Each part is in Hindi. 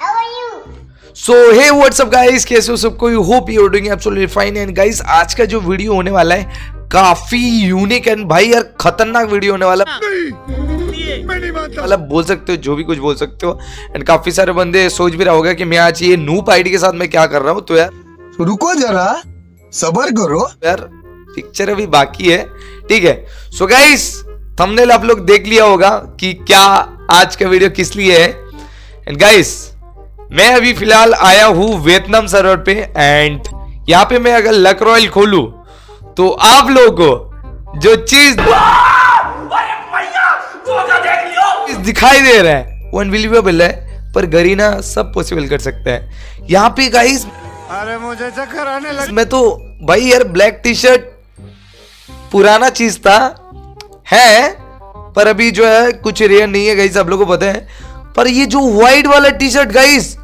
Are you? So hey WhatsApp guys कैसे हो सबको? You hope you are doing absolutely fine and guys आज का जो वीडियो होने वाला है काफ़ी यूनिक एंड भाई यार खतरनाक वीडियो होने वाला। मतलब बोल सकते हो जो भी कुछ बोल सकते हो। एंड काफ़ी सारे बंदे सोच भी रहा होगा कि मैं आज ये नूप आईडी के साथ मैं क्या कर रहा हूँ। तो यार रुको जरा सबर करो। यार पिक्चर अभी बाकी है। ठीक है। सो गाइस थंबनेल आप लोग देख लिया होगा कि क्या आज का वीडियो किस लिए है। एंड गाइस मैं अभी फ़िलहाल आया हूँ वियतनाम सर्वर पे एंड यहाँ पे मैं अगर लक रॉयल खोलू तो आप लोगों को जो चीज़ चीज़ दिखाई दे रहा है वो अनबिलीवेबल है पर गरीना सब पॉसिबल कर सकता है। यहाँ पे गाइस अरे मुझे चक्कर आने लगा मैं तो भाई यार ब्लैक टी शर्ट पुराना चीज़ था है, पर अभी जो है, कुछ रेयर नहीं है गाइस आप लोगों को पता है। पर ये जो व्हाइट वाला टी शर्ट गाइस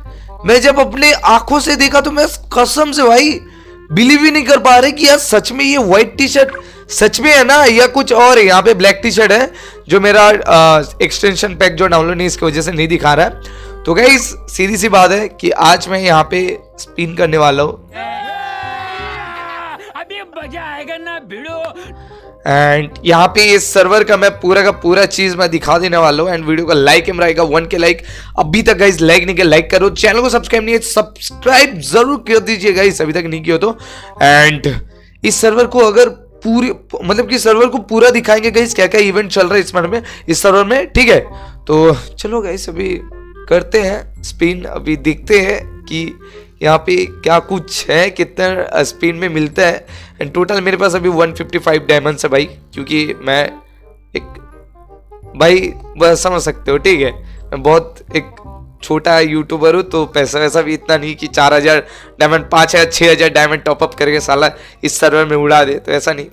मैं जब अपने आँखों से देखा तो मैं कसम से भाई बिलीव ही नहीं कर पा रहे कि यार सच में ये व्हाइट टी शर्ट सच में है ना, या कुछ और है। यहाँ पे ब्लैक टी शर्ट है, जो मेरा एक्सटेंशन पैक जो डाउनलोड नहीं इसकी वजह से नहीं दिखा रहा है। तो गाइस सीधी सी बात है कि आज मैं यहाँ पे स्पिन करने वाला हूँ। अभी मज़ा आएगा ना, भिड़ो। एंड यहाँ पे इस सर्वर का मैं पूरा का पूरा चीज़ मैं दिखा देने वाला हूँ। एंड वीडियो का लाइक एम रहेगा वन के लाइक अभी तक गाइस लाइक नहीं किया लाइक करो। चैनल को सब्सक्राइब नहीं है सब्सक्राइब ज़रूर कर दीजिए गाइस अभी तक नहीं किया तो। एंड इस सर्वर को अगर पूरी मतलब कि सर्वर को पूरा दिखाएँगे गाइस क्या क्या इवेंट चल रहा है इस में, इस सर्वर में, ठीक है? तो चलो गाइस अभी करते हैं स्पिन अभी देखते हैं कि यहाँ पे क्या कुछ है, कितना स्पिन में मिलता है। एंड टोटल मेरे पास अभी 155 डायमंड्स है भाई, क्योंकि मैं एक, भाई, बस समझ सकते हो, ठीक है? मैं बहुत एक छोटा यूट्यूबर हूँ तो पैसा वैसा भी इतना नहीं कि चार हज़ार डायमंड पाँच हज़ार छः हज़ार डायमंड टॉपअप करके साला इस सर्वर में उड़ा दे तो ऐसा नहीं।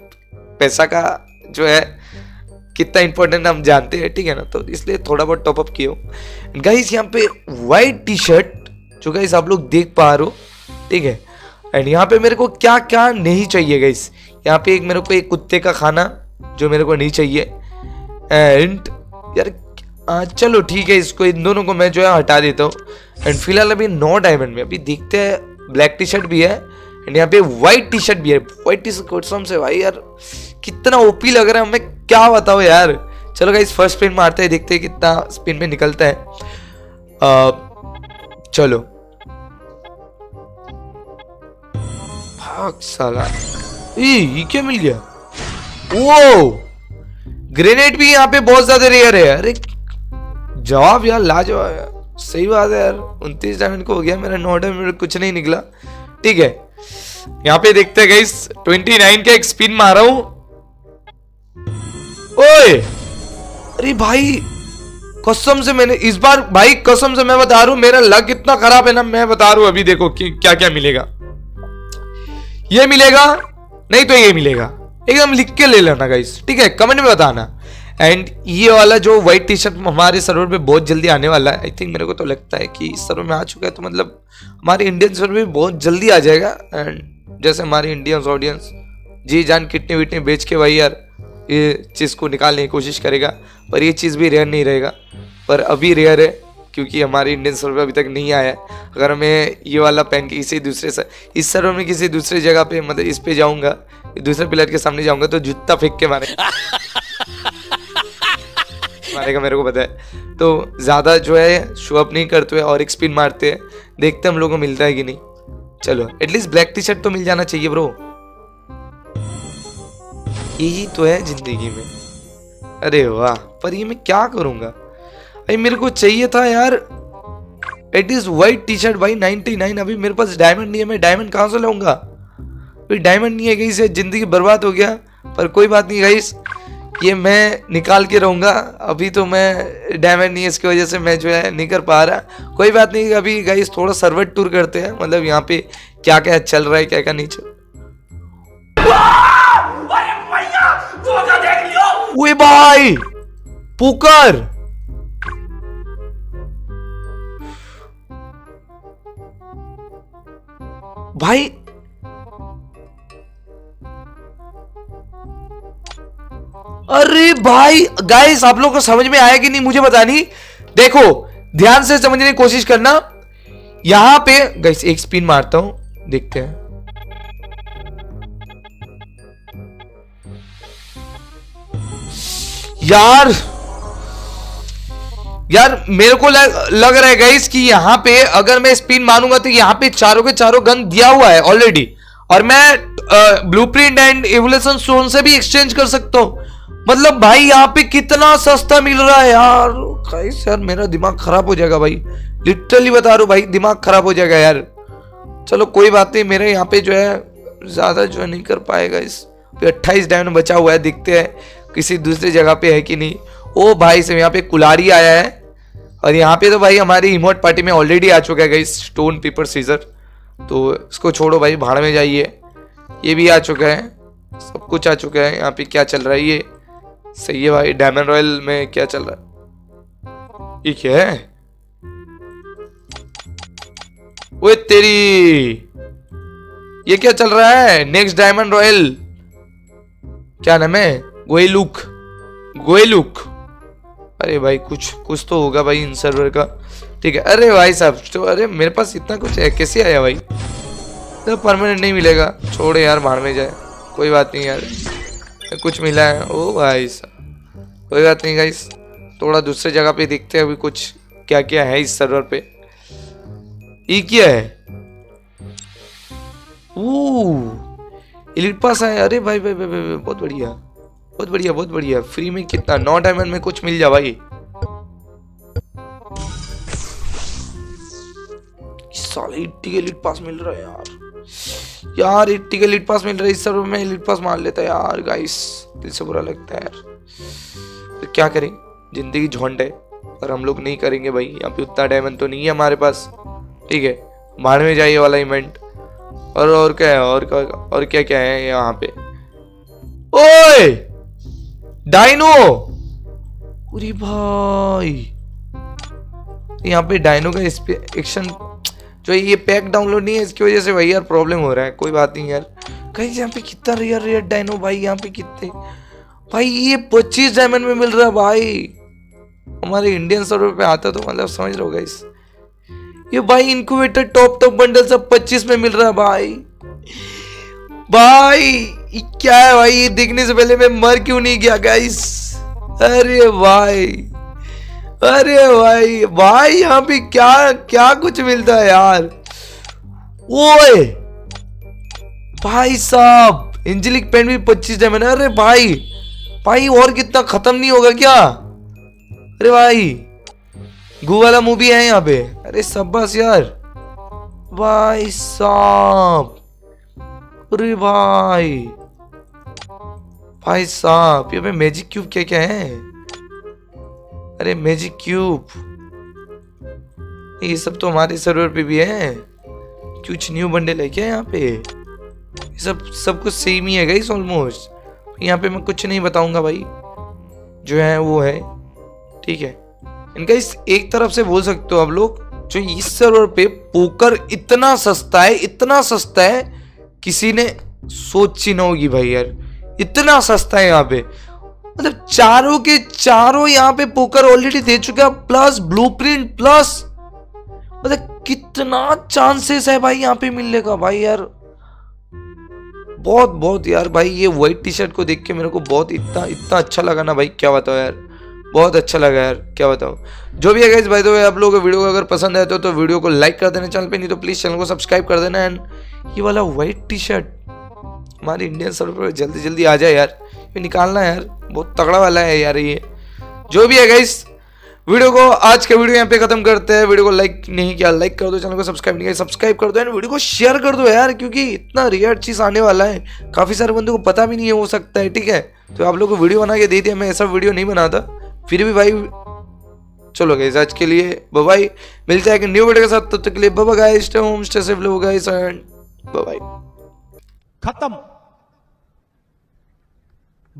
पैसा का जो है, कितना इंपॉर्टेंट हम जानते हैं, ठीक है ना? तो इसलिए थोड़ा बहुत टॉपअप किया हो। गाइस यहाँ पे वाइट टी शर्ट जो गाइस आप लोग देख पा रहे हो, ठीक है? एंड यहाँ पे मेरे को क्या क्या नहीं चाहिए गाइस यहाँ पे एक मेरे को एक कुत्ते का खाना जो मेरे को नहीं चाहिए। एंड यार आ, चलो ठीक है इसको इन दोनों को मैं जो है हटा देता हूँ। एंड फ़िलहाल अभी नौ डायमंड में अभी देखते हैं ब्लैक टी शर्ट भी है। एंड यहाँ पे व्हाइट टी शर्ट भी है। व्हाइट टी शर्ट से भाई यार कितना ओपी लग रहा है मैं क्या बताऊँ यार। चलो गाइस फ़र्स्ट स्पिन मारते हैं देखते हैं कितना स्पिन में निकलता है। आ, चलो। भाग साला। ए, ये क्या मिल गया? वो ग्रेनेड भी यहाँ पे बहुत ज़्यादा रेयर है अरे जवाब यार लाजवाब यार सही बात है यार उनतीस डायमंड को हो गया मेरा नौ डायमंड कुछ नहीं निकला। ठीक है। यहाँ पे देखते हैं गाइस 29 का एक स्पिन मारा हूँ। ओए! अरे भाई कसम से मैंने इस बार भाई कसम से मैं बता रहा हूँ मेरा लक इतना खराब है ना मैं बता रहा हूँ अभी देखो क्या क्या मिलेगा। ये मिलेगा? नहीं तो ये मिलेगा। एकदम लिख के ले लेना गाइस ठीक है? कमेंट में बताना। एंड ये वाला जो व्हाइट टी शर्ट हमारे सर्वर पे बहुत जल्दी आने वाला है। आई थिंक मेरे को तो लगता है कि इस सर्वर में आ चुका है तो मतलब हमारे इंडियन सर्वर में बहुत जल्दी आ जाएगा। एंड जैसे हमारे इंडियंस ऑडियंस जी जान कितने विटने बेच के भाई यार, ये चीज़ को निकालने की कोशिश करेगा, पर ये चीज़ भी रेयर नहीं रहेगा। पर अभी रेयर है क्योंकि हमारे इंडियन सर्वर अभी तक नहीं आया है। अगर मैं ये वाला पहन के किसी दूसरे से इस सर्वर में किसी दूसरे जगह पे मतलब इस पे जाऊँगा दूसरे प्लेयर के सामने जाऊँगा तो जूता फेंक के मारे मारेगा मेरे को पता है। तो ज़्यादा जो है शो अप नहीं करते हुए और एक स्पिन मारते हैं। देखते हम लोगों को मिलता है कि नहीं। चलो एटलीस्ट ब्लैक टी शर्ट तो मिल जाना चाहिए ब्रो यही तो है ज़िंदगी में। अरे वाह पर ये मैं क्या करूँगा? भाई मेरे को चाहिए था यार। It is white T shirt भाई 99 अभी मेरे पास डायमंड नहीं है मैं डायमंड कहाँ से लाऊँगा? भाई डायमंड नहीं है कहीं से ज़िंदगी बर्बाद हो गया। पर कोई बात नहीं गाइस ये मैं निकाल के रहूँगा। अभी तो मैं डायमंड नहीं है इसकी वजह से मैं जो है नहीं कर पा रहा। कोई बात नहीं अभी गाइस थोड़ा सर्वर टूर करते हैं। मतलब यहाँ पे क्या क्या चल रहा है क्या क्या नहीं चल भाई पुकर! भाई। अरे भाई गाइस आप लोग को समझ में आया कि नहीं, मुझे पता नहीं। देखो, ध्यान से समझने की कोशिश करना। यहाँ पे गैस एक स्पिन मारता हूँ, देखते हैं। यार यार मेरे को लग, लग रहा है गाइस कि यहाँ पे अगर मैं स्पिन मारूँगा तो यहाँ पे चारों के चारों गन दिया हुआ है ऑलरेडी और मैं blueprint and evolution stone से भी एक्सचेंज कर सकता हूँ। मतलब भाई यहाँ पे कितना सस्ता मिल रहा है यार। गाइस यार मेरा दिमाग खराब हो जाएगा भाई। लिटरली बता रहा भाई दिमाग खराब हो जाएगा यार। चलो कोई बात नहीं मेरे यहाँ पे जो है ज़्यादा जो नहीं कर पाएगा इस अट्ठाईस डायमंड बचा हुआ है दिखते हैं किसी दूसरी जगह पे है कि नहीं। ओ भाई से यहाँ पे कुलारी आया है। और यहाँ पे तो भाई हमारी इमोट पार्टी में ऑलरेडी आ चुका है गई स्टोन पेपर सीजर तो इसको छोड़ो भाई, भाड़ में जाइए। ये भी आ चुका है। सब कुछ आ चुका है। यहाँ पे क्या चल रहा है ये? सही है भाई डायमंड रॉयल में क्या चल रहा है? ये क्या है? ओए तेरी! ये क्या चल रहा है? नेक्स्ट डायमंड रॉयल क्या नाम है? गोयलुक। गोयलुक। अरे भाई कुछ कुछ तो होगा भाई इन सर्वर का। ठीक है अरे भाई साहब तो अरे मेरे पास इतना कुछ है कैसे आया भाई? तो परमानेंट नहीं मिलेगा। छोड़े यार भाड़ में जाए। कोई बात नहीं यार। कुछ मिला है। ओ भाई साहब कोई बात नहीं गाइस थोड़ा दूसरे जगह पे देखते हैं अभी कुछ क्या क्या है इस सर्वर पे। ये क्या है? इलिट पास है अरे भाई भाई भाई, भाई, भाई बहुत बढ़िया। बहुत बढ़िया बहुत बढ़िया। फ्री में कितना? नौ डायमंड में कुछ मिल जा भाई। साले इट्टी के लीड पास मिल रहा है यार। यार, इट्टी के लीड पास मिल रहा है, इस सर्वर में लीड पास मार लेता यार गाइस दिल से बुरा लगता है यार। तो क्या करें? ज़िंदगी झोंड है और हम लोग नहीं करेंगे भाई। यहाँ पे उतना डायमंड तो नहीं है हमारे पास। ठीक है? भाड़ में जाइए वाला इवेंट और और क्या है? और क्या और क्या क्या है यहाँ पे? ओए! डाइनो अरे भाई। यहाँ पे डाइनो का एक्शन जो ये पैक डाउनलोड नहीं है, इसकी वजह से भाई यार प्रॉब्लम हो रहा है। कोई बात नहीं यार। कहीं यहाँ पे कितना रेयर रेयर डाइनो भाई, यहाँ पे कितने। भाई, ये पच्चीस डायमंड में मिल रहा है भाई। हमारे इंडियन सर्वर पे आता तो मतलब समझ हो गाइस ये भाई इनक्यूबेटर टॉप टॉप बंडल सब पच्चीस में मिल रहा है भाई। भाई क्या है भाई? ये देखने से पहले मैं मर क्यों नहीं गया गाइस अरे भाई अरे भाई भाई, यहाँ पे क्या क्या कुछ मिलता है यार? ओए, भाई साहब इंजलिक पेन भी पच्चीस डायमंड अरे भाई भाई, और कितना खत्म नहीं होगा क्या? अरे भाई, गु वाला मूवी है यहाँ पे। अरे सब बस यार। भाई साहब, अरे भाई। भाई साहब, ये मैजिक क्यूब क्या क्या है? अरे मैजिक क्यूब ये सब तो हमारे सर्वर पे भी है। कुछ न्यू बंडल है क्या यहाँ पे। ये सब सब कुछ सेम ही है गाइस ऑलमोस्ट यहाँ पे मैं कुछ नहीं बताऊँगा भाई। जो है वो है। ठीक है। इनका इस एक तरफ़ से बोल सकते हो आप लोग, जो इस सर्वर पे पोकर इतना सस्ता है, इतना सस्ता है, किसी ने सोची ना होगी भाई यार। इतना सस्ता है यहाँ पे। मतलब चारों के चारों यहाँ पे पोकर ऑलरेडी दे चुका प्लस ब्लूप्रिंट प्लस मतलब कितना चांसेस है भाई यहाँ पे मिलने का भाई यार। बहुत बहुत यार भाई ये व्हाइट टी शर्ट को देख के मेरे को बहुत इतना इतना अच्छा लगा ना भाई क्या बताओ यार। बहुत अच्छा लगा यार क्या बताओ जो भी है भाई तो आप लोगों को वीडियो अगर पसंद आए तो, तो वीडियो को लाइक कर देना चैनल पे नहीं तो प्लीज़ चैनल को सब्सक्राइब कर देना एंड ये वाला व्हाइट टी शर्ट हमारे इंडियन सर्वर पर जल्दी जल्दी आ जाए यार। ये निकालना है यार, बहुत तगड़ा वाला है यार ये। जो भी है गाइस वीडियो को आज का वीडियो यहाँ पे खत्म करते हैं। वीडियो को लाइक नहीं किया लाइक कर दो चैनल को सब्सक्राइब नहीं किया सब्सक्राइब कर दो एंड वीडियो को शेयर कर दो यार, क्योंकि इतना रेयर चीज़ आने वाला है। काफ़ी सारे बंदों को पता भी नहीं हो सकता है, ठीक है? तो आप लोग को वीडियो बना के दे दिया, मैं ऐसा वीडियो नहीं बनाता। फिर भी भाई, चलो गाइस आज के लिए बाय मिलते हैं एक न्यू वीडियो के साथ, तब तक के लिए bye guys stay home stay safe low guys and bye खत्म।